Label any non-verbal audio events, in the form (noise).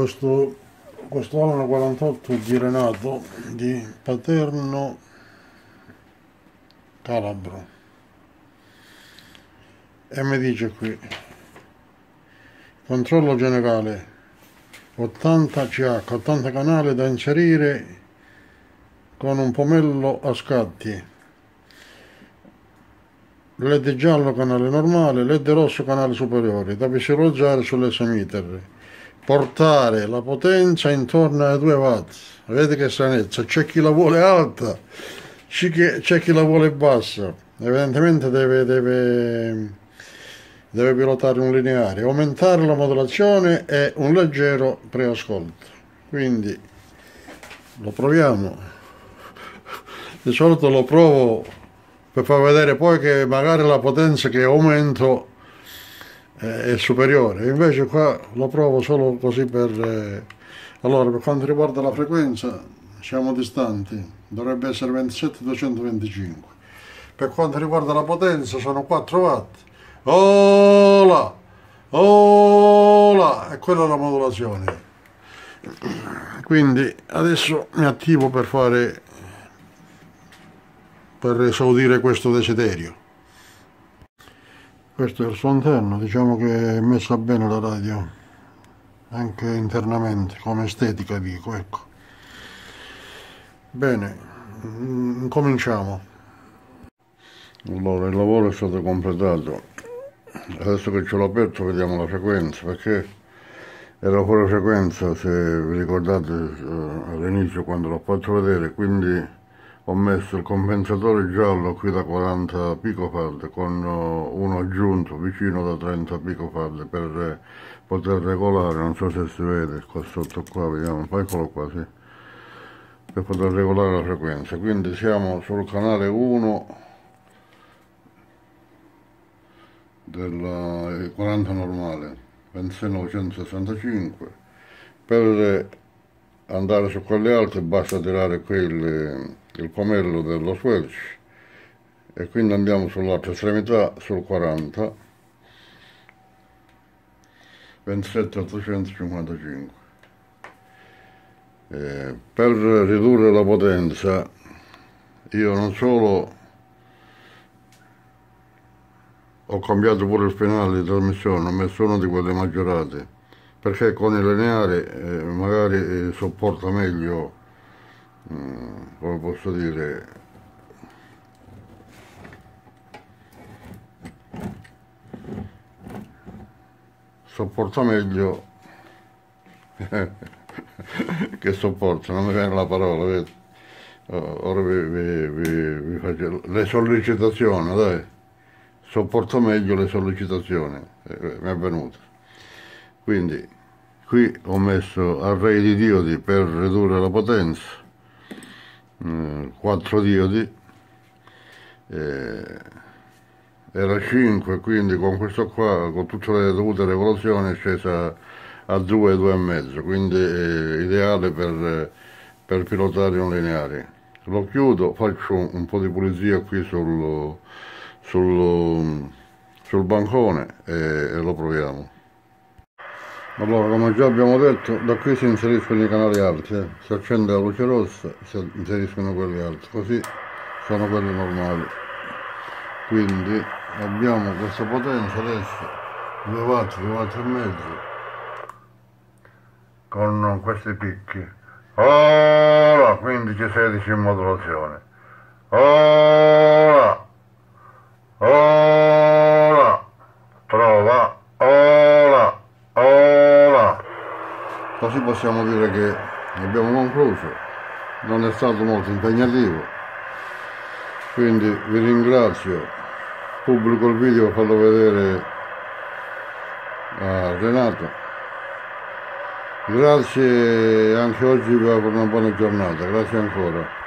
questo, questo Alano 48 di Renato di Paterno Calabro e mi dice qui controllo generale 80 CH 80 canali da inserire con un pomello a scatti LED giallo canale normale, LED rosso canale superiore, da visualizzare sull'S-meter. Portare la potenza intorno ai 2 watt. Vedete che stranezza, c'è chi la vuole alta, c'è chi la vuole bassa. Evidentemente deve, deve, deve pilotare un lineare, aumentare la modulazione e un leggero preascolto. Quindi lo proviamo. Di solito lo provo per far vedere poi che magari la potenza che aumento eh, è superiore invece qua lo provo solo così per eh... allora per quanto riguarda la frequenza siamo distanti dovrebbe essere 27-225 per quanto riguarda la potenza sono 4 watt Ola! Ola! E quella è la modulazione. Quindi adesso mi attivo per fare per esaudire questo desiderio. Questo è il suo interno, diciamo che è messa bene la radio, anche internamente, come estetica dico, ecco. Bene, cominciamo. Allora, il lavoro è stato completato. Adesso che ce l'ho aperto vediamo la frequenza, perché era fuori frequenza, se vi ricordate eh, all'inizio quando l'ho fatto vedere, quindi ho messo il compensatore giallo qui da 40 picofarad con uh, uno aggiunto vicino da 30 picofarad per poter regolare, non so se si vede qua sotto qua, vediamo, eccolo qua, sì, per poter regolare la frequenza. Quindi siamo sul canale 1 del 40 normale, 26965, per andare su quelle alte basta tirare qui il il pomello dello switch e quindi andiamo sull'altra estremità sul 40 27855 eh, per ridurre la potenza io non solo ho cambiato pure il finale di trasmissione ho messo uno di quelle maggiorate perché con il lineare eh, magari eh, sopporta meglio Mm, come posso dire sopporta meglio (laughs) che sopporta, non mi viene la parola, vedi? Ora vi, vi, vi, vi faccio le sollecitazioni, dai, sopporta meglio le sollecitazioni, eh, mi è venuta. Quindi qui ho messo array di diodi per ridurre la potenza, 4 mm, diodi eh, era 5 quindi con questo qua con tutte le dovute regolazioni è scesa a 2 2 e mezzo quindi è ideale per, per pilotare un lineare. Lo chiudo faccio un po' di pulizia qui sul, sul, sul bancone e, e lo proviamo allora come già abbiamo detto da qui si inseriscono i canali alti eh. si accende la luce rossa si inseriscono quelli alti. Così sono quelli normali. Quindi abbiamo questa potenza adesso 2 watt 2 watt e mezzo con questi picchi. Ora 15 16 in modulazione. Ora possiamo dire che abbiamo concluso. Non è stato molto impegnativo. Quindi vi ringrazio. Pubblico il video fallo vedere a Renato. Grazie anche oggi auguro una buona giornata. Grazie ancora